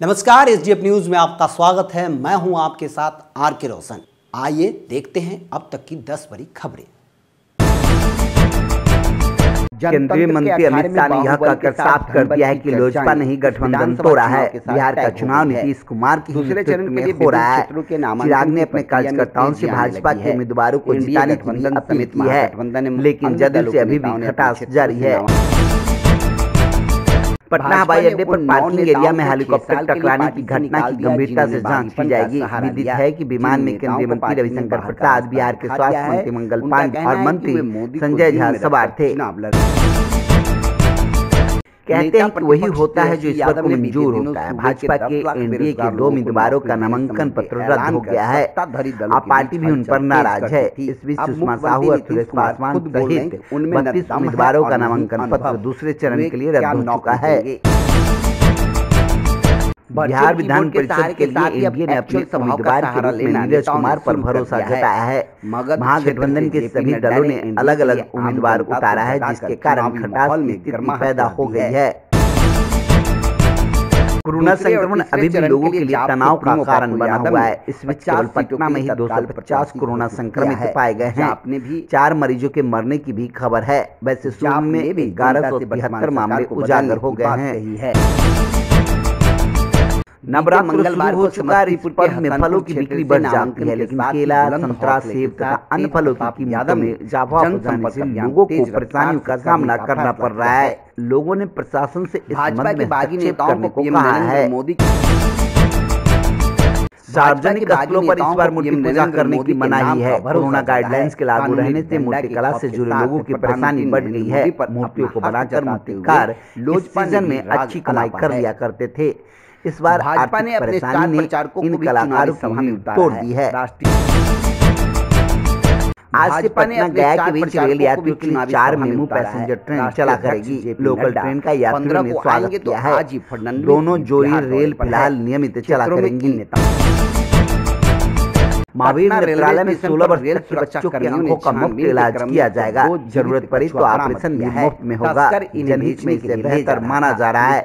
नमस्कार S D news में आपका स्वागत है। मैं हूँ आपके साथ आर के रोशन। आइए देखते हैं अब तक की 10 बड़ी खबरें। केंद्रीय मंत्री अमित शाह ने यह कहकर साफ़ कर दिया है कि लोजपा नहीं गठबंधन तोड़ा है। बिहार का चुनाव नीतीश कुमार की दूसरे चरण में हो रहा है। चिराग ने अपने कार्यकर्ताओं से भाजपा के उम्मीदवारों को जिताने की अपील की है लेकिन जदयू से अभी भी खटास जारी है। पटना हवाई अड्डे पर पार्किंग एरिया में हेलीकॉप्टर टकराने की घटना की गंभीरता से जाँच की जाएगी। विदित है कि विमान में केंद्रीय मंत्री रविशंकर प्रसाद बिहार के स्वास्थ्य मंत्री मंगल पांडे और मंत्री संजय झा सवार थे। कहते हैं कि वही होता है जो इस वक्त मंजूर होता है। भाजपा के एनडीए के दो उम्मीदवारों का नामांकन पत्र रद्द हो गया है। अब पार्टी भी उन पर नाराज़ है। इस बीच सुषमा साहू और सुरेश पासवान सहित बत्तीस उम्मीदवारों का नामांकन पत्र दूसरे चरण के लिए रद्द हो चुका है। बिहार विधान परिषद के लिए एनडीए ने अपने उम्मीदवार के रूप में नीरज कुमार पर भरोसा जताया है। महागठबंधन के सभी दलों ने अलग अलग उम्मीदवार उतारा है जिसके कारण खटास स्थिति पैदा हो गई है। कोरोना संक्रमण अभी भी लोगों के लिए तनाव का कारण बना हुआ है। इस बीच केवल पटना में ही 250 कोरोना संक्रमित पाए गए हैं। आपने भी चार मरीजों के मरने की भी खबर है। वैसे सोम में ग्यारह सौ मामले उजागर हो गए हैं नवरात्र मंगलवार हो चुका है? इस पर्व में फलों की बिक्री बढ़ जाती है लेकिन केला संतरा सेब तथा अन्य फलों की कीमतों में इजाफा हो जाने से लोगों को परेशानियों का सामना करना पड़ रहा है। लोगों ने प्रशासन से इस संबंध में हस्तक्षेप करने को कहा है। मोदी सार्वजनिक स्थलों पर इस बार मूर्ति पूजा करने की मनाही है। कोरोना गाइडलाइंस के लागू रहने से मूर्ति कला से जुड़े लोगों की परेशानी बढ़ गई है। मूर्तियों को बनाकर मूर्तिकार सीज़न में अच्छी कमाई कर लिया करते थे इस बार भाजपा ने अपने स्टार प्रचारकों इन कलाकारों की तोड़ दी है। आज से पटना गया के बीच रेल यात्रियों के लिए चार मेमू पैसेंजर ट्रेन चला करेगी लोकल ट्रेन का यात्रियों ने स्वागत किया है। दोनों जोड़ी रेल फ़िलहाल नियमित चला करेंगी महावीर नेत्रालय में सोलह वर्ष रेल के बच्चों का मुफ़्त इलाज किया जाएगा। ज़रूरत पड़ी तो ऑपरेशन भी मुफ़्त में होगा। जनहित में बेहतर माना जा रहा है।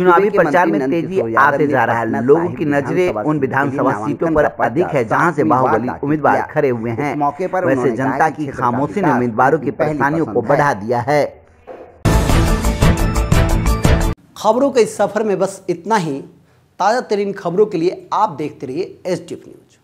चुनावी प्रचार में तेज़ी आते जा रहा है। लोगों की नज़रें उन विधानसभा सीटों पर अधिक है जहाँ से बाहुबली उम्मीदवार खड़े हुए हैं मौके पर वैसे जनता की खामोशी ने उम्मीदवारों की परेशानियों को बढ़ा दिया है। खबरों के इस सफ़र में बस इतना ही। ताज़ा तरीन खबरों के लिए आप देखते रहिए एस न्यूज़